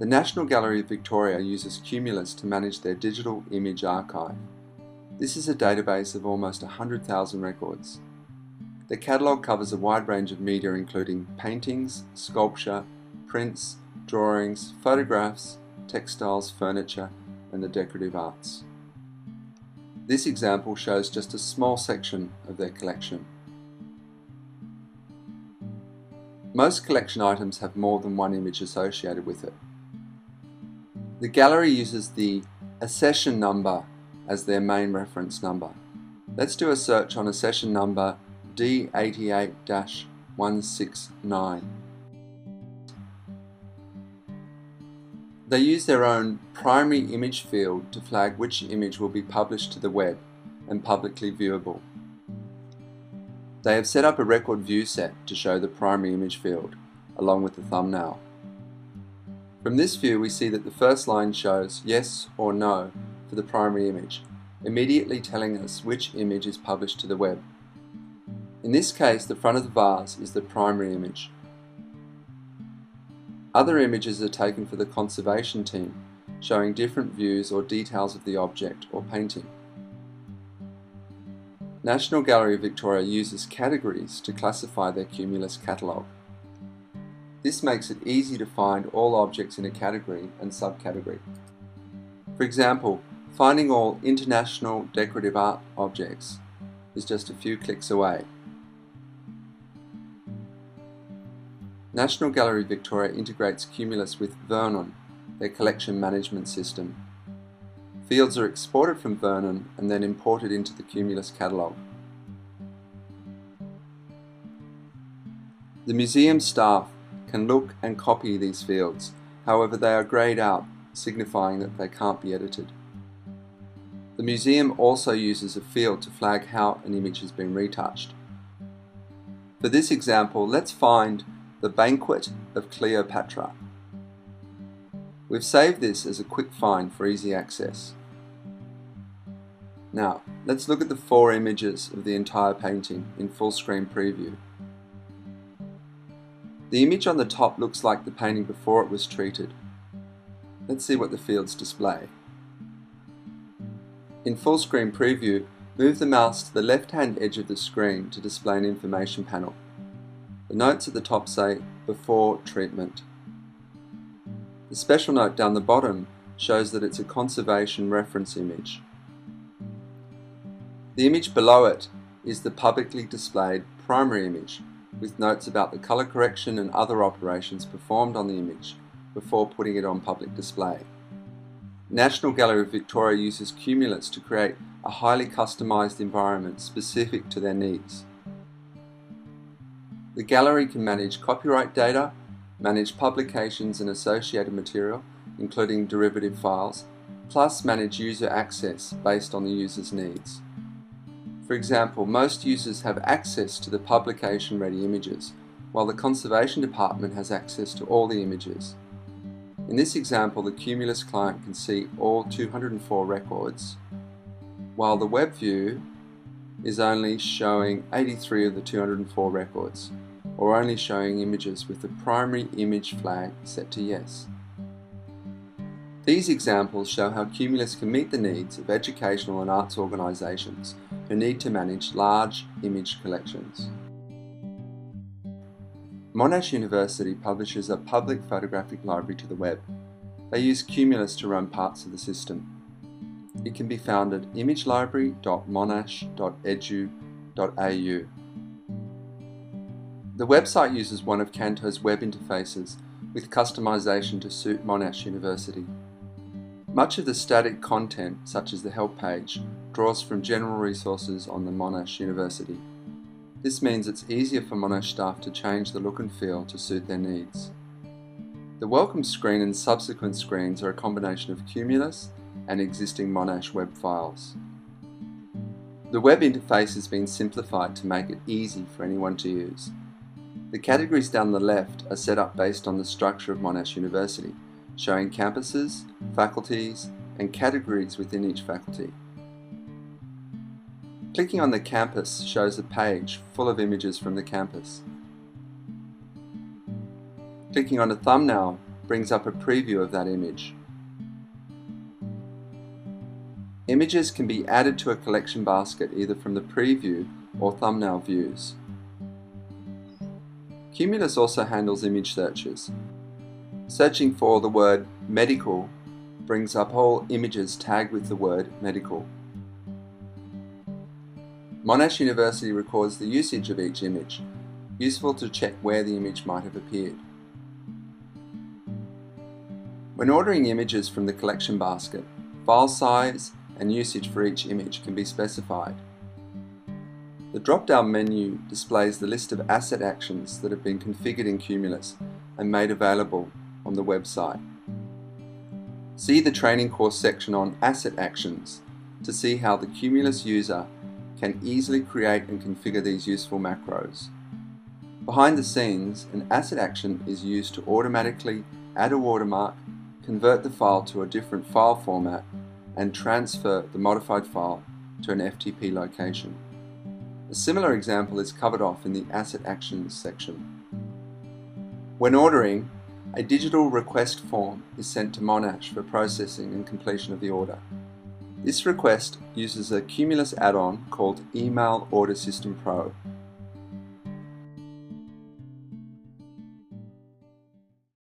The National Gallery of Victoria uses Cumulus to manage their digital image archive. This is a database of almost 100,000 records. The catalogue covers a wide range of media including paintings, sculpture, prints, drawings, photographs, textiles, furniture and the decorative arts. This example shows just a small section of their collection. Most collection items have more than one image associated with it. The gallery uses the accession number as their main reference number. Let's do a search on accession number D88-169. They use their own primary image field to flag which image will be published to the web and publicly viewable. They have set up a record view set to show the primary image field, along with the thumbnail. From this view we see that the first line shows yes or no for the primary image, immediately telling us which image is published to the web. In this case the front of the vase is the primary image. Other images are taken for the conservation team, showing different views or details of the object or painting. National Gallery of Victoria uses categories to classify their Cumulus catalogue. This makes it easy to find all objects in a category and subcategory. For example, finding all international decorative art objects is just a few clicks away. National Gallery Victoria integrates Cumulus with Vernon, their collection management system. Fields are exported from Vernon and then imported into the Cumulus catalogue. The museum staff can look and copy these fields, however they are greyed out, signifying that they can't be edited. The museum also uses a field to flag how an image has been retouched. For this example, let's find the Banquet of Cleopatra. We've saved this as a quick find for easy access. Now, let's look at the four images of the entire painting in full screen preview. The image on the top looks like the painting before it was treated. Let's see what the fields display. In full screen preview, move the mouse to the left hand edge of the screen to display an information panel. The notes at the top say before treatment. The special note down the bottom shows that it's a conservation reference image. The image below it is the publicly displayed primary image with notes about the colour correction and other operations performed on the image before putting it on public display. National Gallery of Victoria uses Cumulus to create a highly customised environment specific to their needs. The gallery can manage copyright data, manage publications and associated material, including derivative files, plus manage user access based on the user's needs. For example, most users have access to the publication-ready images, while the Conservation Department has access to all the images. In this example, the Cumulus client can see all 204 records, while the web view is only showing 83 of the 204 records, or only showing images with the primary image flag set to yes. These examples show how Cumulus can meet the needs of educational and arts organisations who need to manage large image collections. Monash University publishes a public photographic library to the web. They use Cumulus to run parts of the system. It can be found at imagelibrary.monash.edu.au. The website uses one of Canto's web interfaces with customization to suit Monash University. Much of the static content, such as the help page, draws from general resources on the Monash University. This means it's easier for Monash staff to change the look and feel to suit their needs. The welcome screen and subsequent screens are a combination of Cumulus and existing Monash web files. The web interface has been simplified to make it easy for anyone to use. The categories down the left are set up based on the structure of Monash University, showing campuses, faculties, and categories within each faculty. Clicking on the campus shows a page full of images from the campus. Clicking on a thumbnail brings up a preview of that image. Images can be added to a collection basket either from the preview or thumbnail views. Cumulus also handles image searches. Searching for the word medical brings up all images tagged with the word medical. Monash University records the usage of each image, useful to check where the image might have appeared. When ordering images from the collection basket, file size and usage for each image can be specified. The drop-down menu displays the list of asset actions that have been configured in Cumulus and made available on the website. See the training course section on Asset Actions to see how the Cumulus user can easily create and configure these useful macros. Behind the scenes, an asset action is used to automatically add a watermark, convert the file to a different file format, and transfer the modified file to an FTP location. A similar example is covered off in the Asset Actions section. When ordering, a digital request form is sent to Monash for processing and completion of the order. This request uses a Cumulus add-on called Email Order System Pro